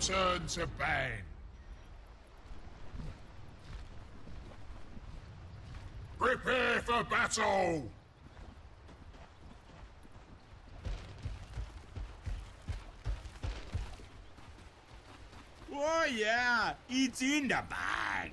turn to ban. Prepare for battle! Oh yeah, it's in the bag.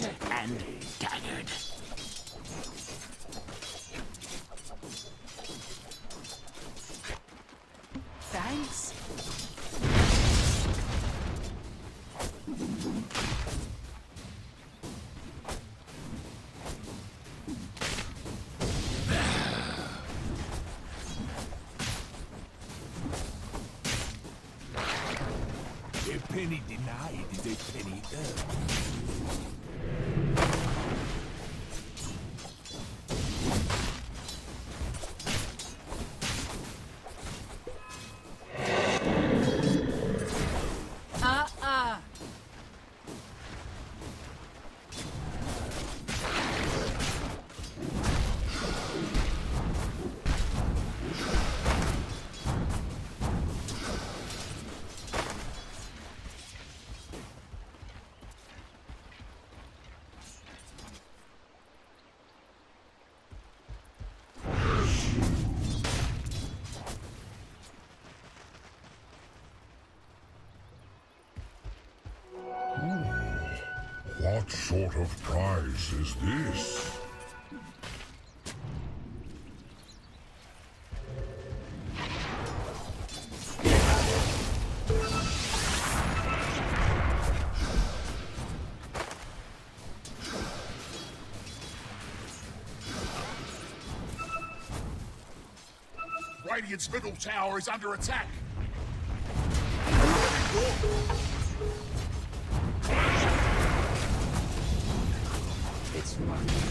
And What sort of prize is this? Radiant's middle tower is under attack. It's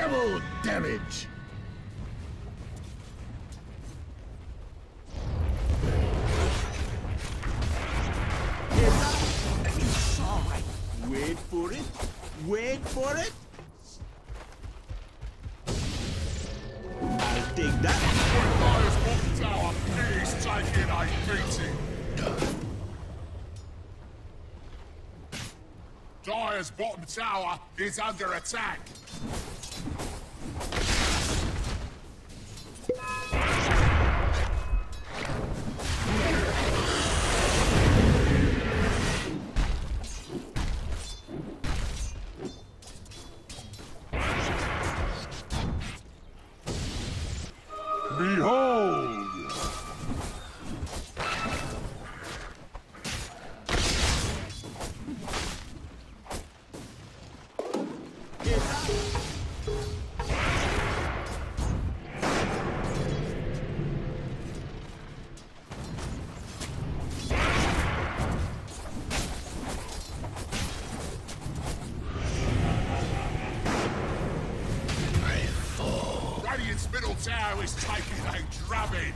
Double damage! It's. Wait for it. Wait for it. I'll take that. Dire's bottom tower is taking a beating. Dire's bottom tower is under attack. Is taking a drubbing.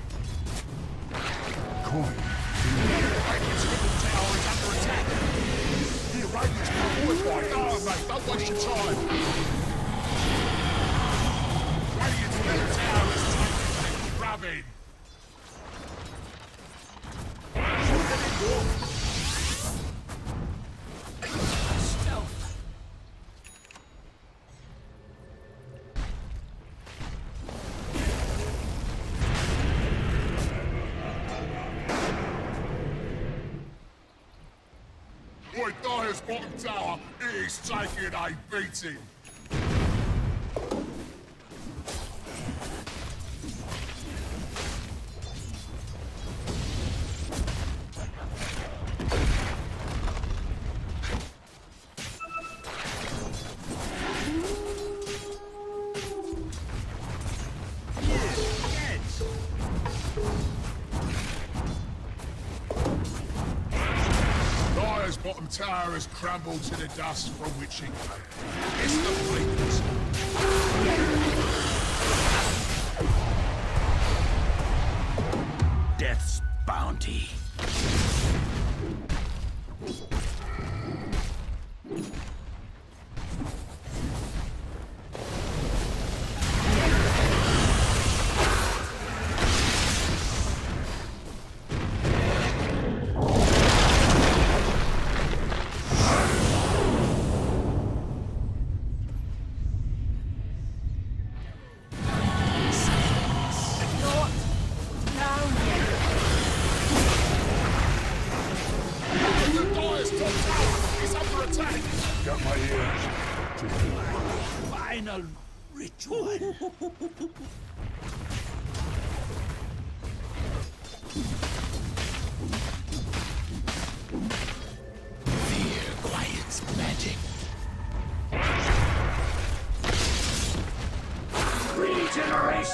Coin. Radiant's middle tower is under attack. Here, Radiant's middle fortified. No, mate, don't waste your time. Radiant's middle tower is taking a drubbing. Is taking a beating. Tower has crumbled to the dust from which it came. It's the weakness.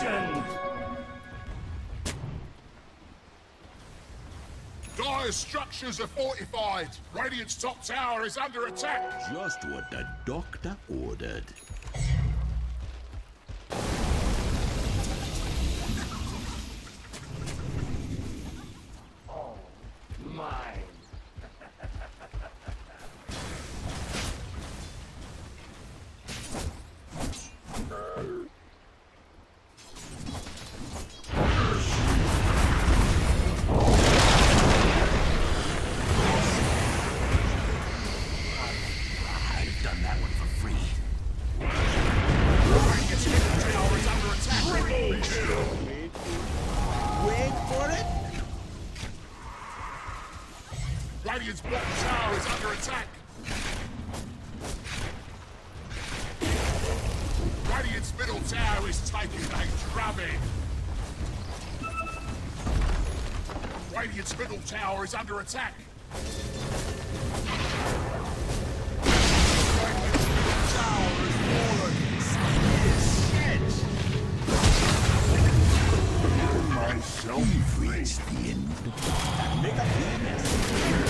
Regeneration! Dire's structures are fortified. Radiant's top tower is under attack. Just what the doctor ordered. Tower is under attack. Radiant's middle tower is fallen. Myself Reached the end. Make a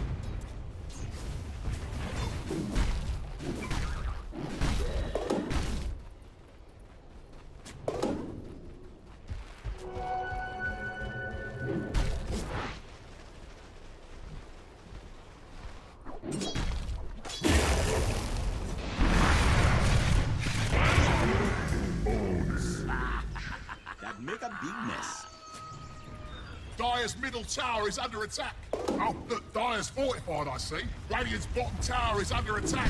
Tower is under attack. Oh, look, Dire's fortified, I see. Radiant's bottom tower is under attack.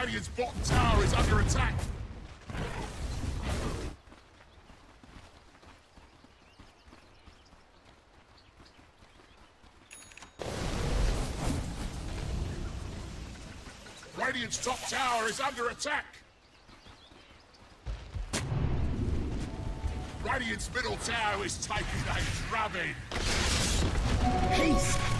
Radiant's bottom tower is under attack. Radiant's top tower is under attack. Radiant's middle tower is taking a drubbing. Haste.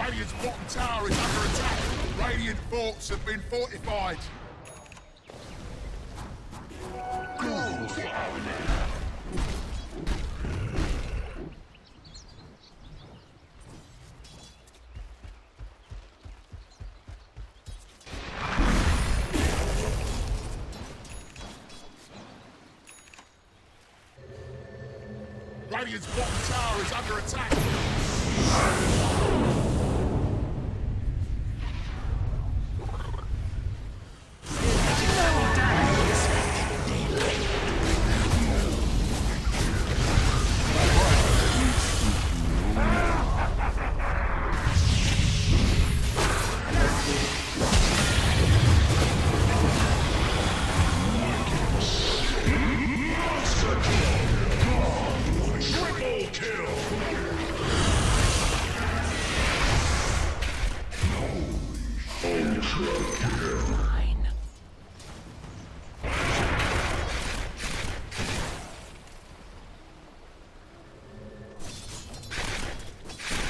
Radiant's bottom tower is under attack. Radiant forts have been fortified. Radiant's bottom tower is under attack.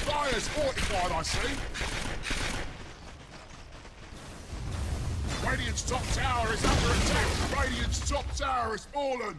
Dire's fortified, I see. Radiant's top tower is under attack. Radiant's top tower has fallen.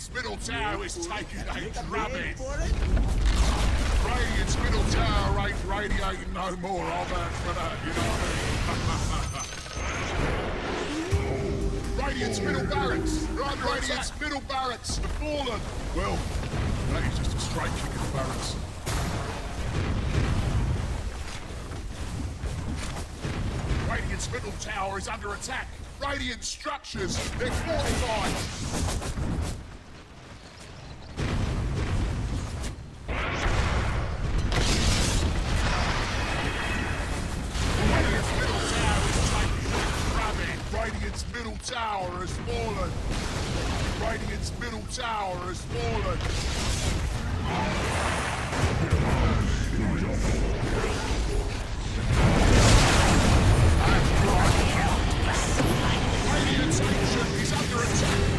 Radiant's middle tower is taking a drubbing. Radiant's middle tower ain't radiating no more. I'll vouch for that, you know what I mean? Radiant's middle barracks. Right, Radiant's middle barracks have fallen. Well, that is just a straight kick at the barracks. Radiant's middle tower is under attack. Radiant structures, they're fortified. tower has fallen. Radiant's middle tower has fallen. Radiant's ancient is under attack.